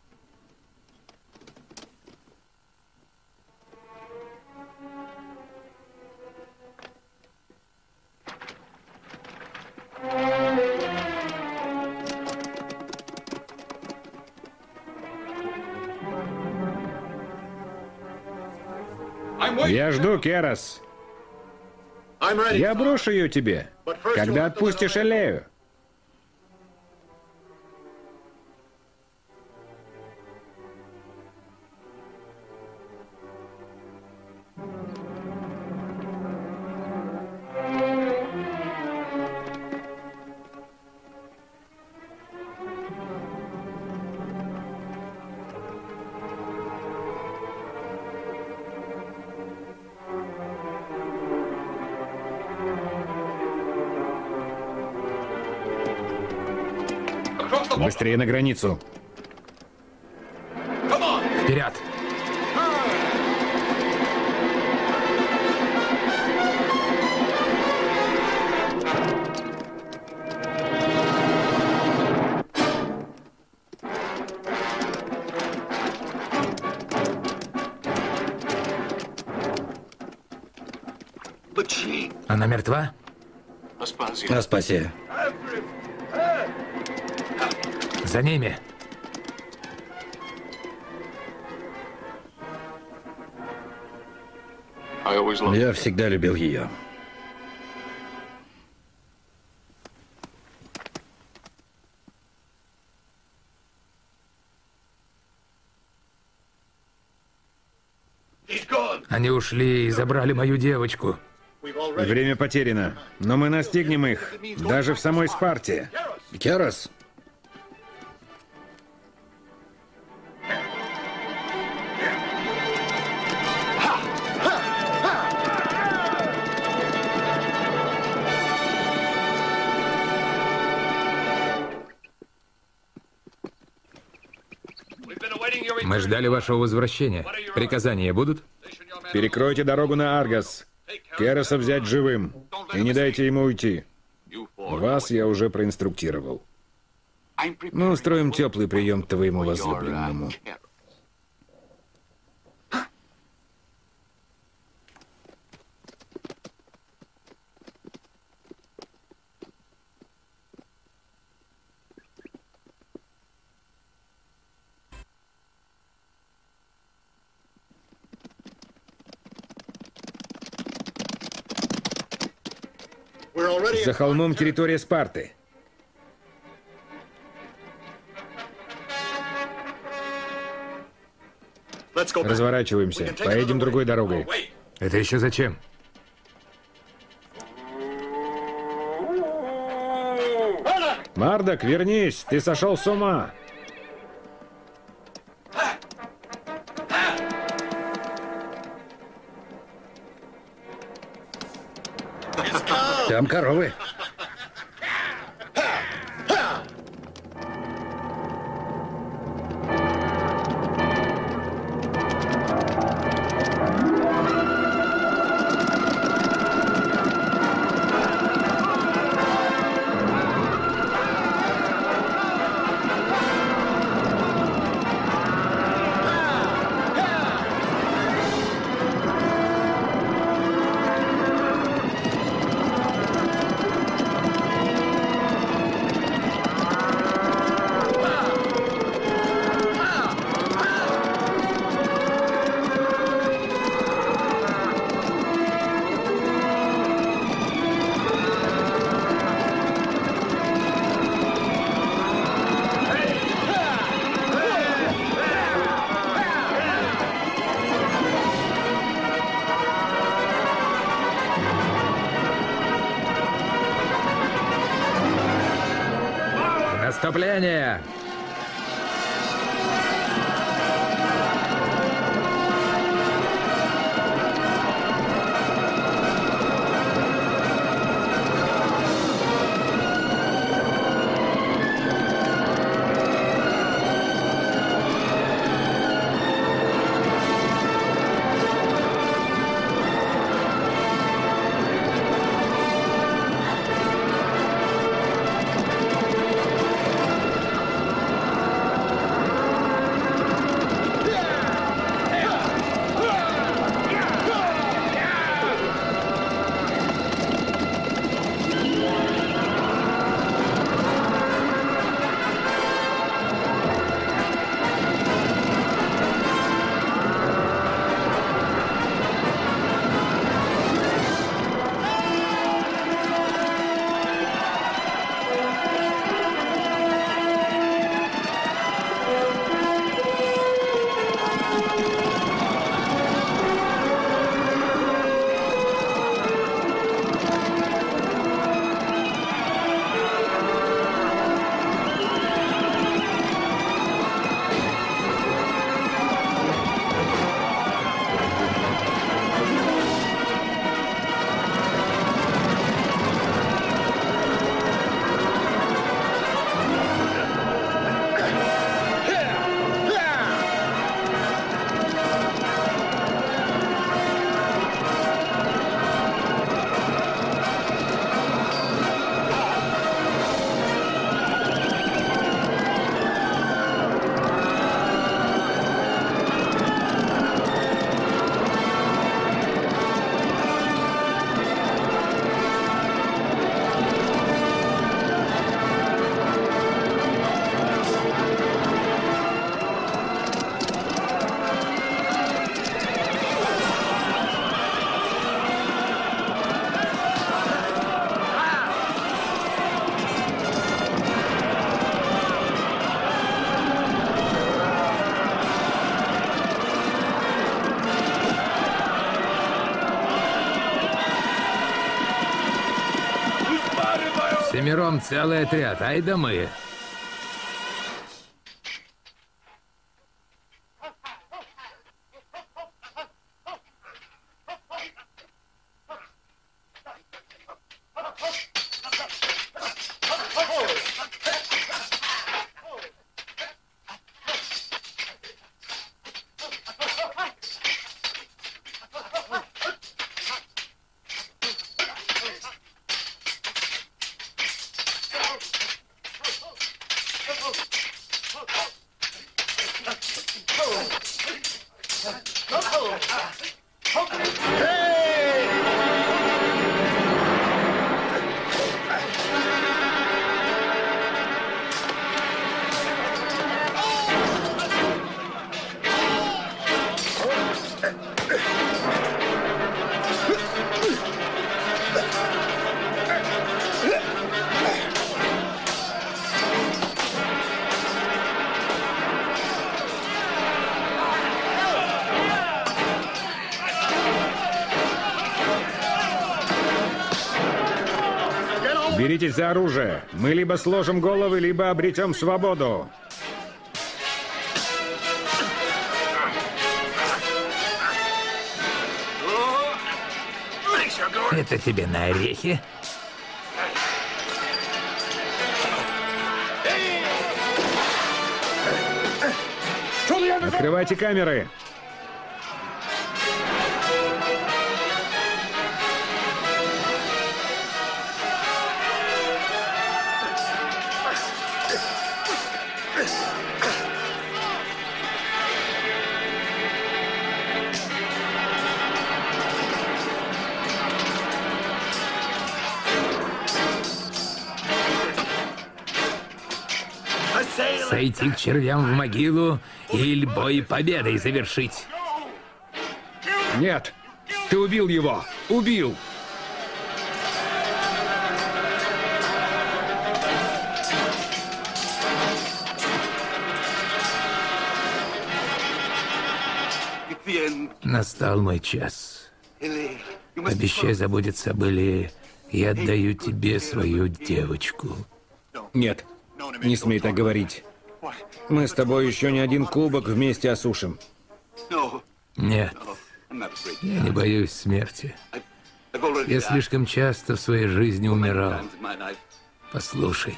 Я жду, Керас. Я брошу ее тебе, когда отпустишь Элею. Быстрее на границу. Вперед! Она мертва? Аспасия. За ними. Я всегда любил ее. Они ушли и забрали мою девочку. Время потеряно, но мы настигнем их, даже в самой Спарте. Керас, ждали вашего возвращения. Приказания будут? Перекройте дорогу на Аргас. Кероса взять живым. И не дайте ему уйти. Вас я уже проинструктировал. Мы устроим теплый прием твоему возлюбленному. За холмом территория Спарты. Разворачиваемся. Поедем другой дорогой. Это еще зачем? Мардок, вернись! Ты сошел с ума! Там коровы. Наступление! Целый отряд, ай да мы. За оружие. Мы либо сложим головы, либо обретем свободу. Это тебе на орехи? Открывайте камеры. Сойти к червям в могилу или бой победой завершить? Нет, ты убил его. Убил. Настал мой час. Обещай заботиться об Элее. Я отдаю тебе свою девочку. Нет, не смей так говорить. Мы с тобой еще не один кубок вместе осушим. Нет, я не боюсь смерти. Я слишком часто в своей жизни умирал. Послушай.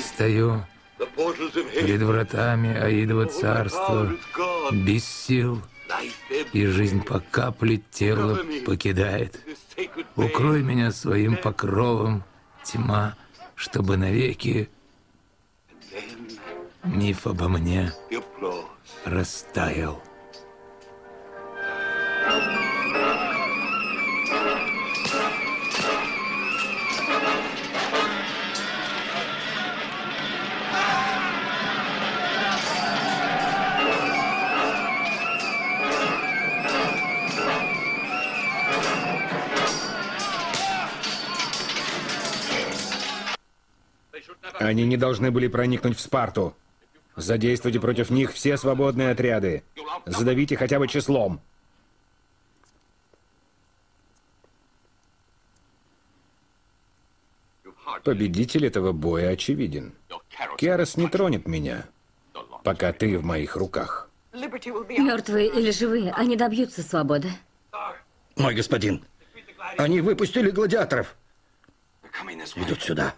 Стою перед вратами Аидова царства, без сил, и жизнь по капле тела покидает. Укрой меня своим покровом, тьма, чтобы навеки миф обо мне растаял. Они не должны были проникнуть в Спарту. Задействуйте против них все свободные отряды. Задавите хотя бы числом. Победитель этого боя очевиден. Керос не тронет меня, пока ты в моих руках. Мертвые или живые, они добьются свободы. Мой господин, они выпустили гладиаторов. Идут сюда.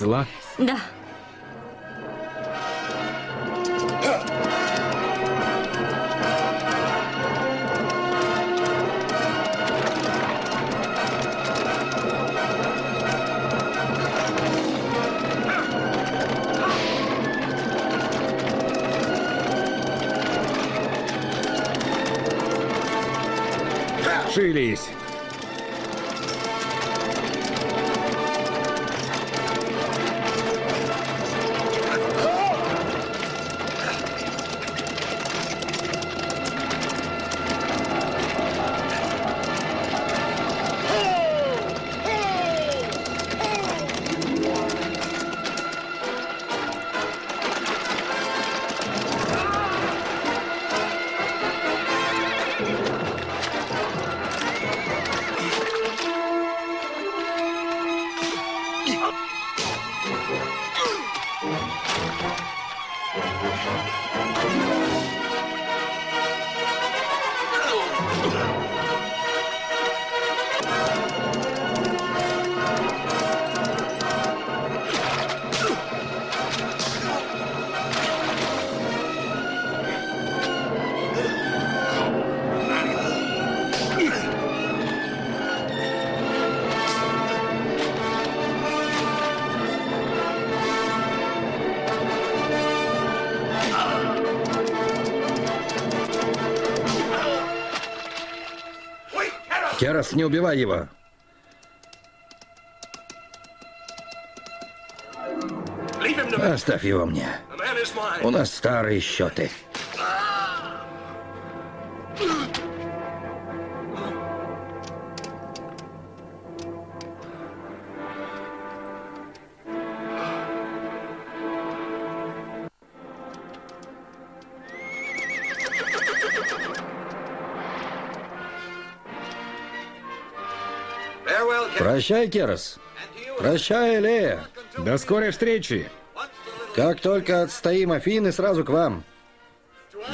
Цела? Да. Керос, не убивай его. Оставь его мне. У нас старые счеты. Прощай, Керос. Прощай, Лея. До скорой встречи. Как только отстоим Афины, сразу к вам.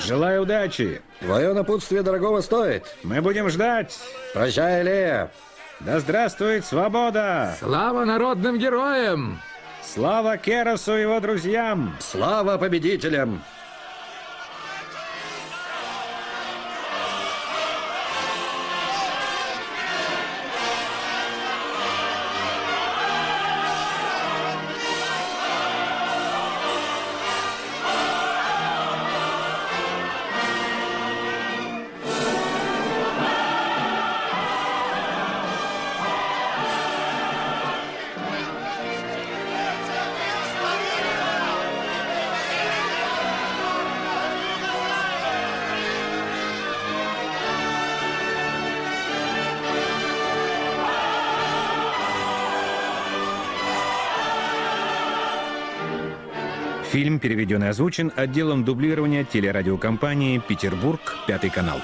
Желаю удачи. Твое напутствие дорогого стоит. Мы будем ждать. Прощай, Лея. Да здравствует свобода! Слава народным героям! Слава Керосу и его друзьям! Слава победителям! Переведен и озвучен отделом дублирования телерадиокомпании «Петербург. Пятый канал».